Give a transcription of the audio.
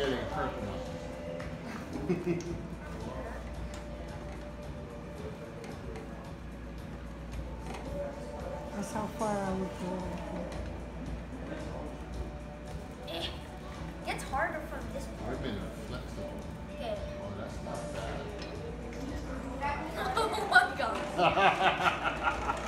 getting hurt now. That's how far I would go. Eh. Gets harder from this point. I've been flexible. Okay. Oh, that's not bad. oh my god.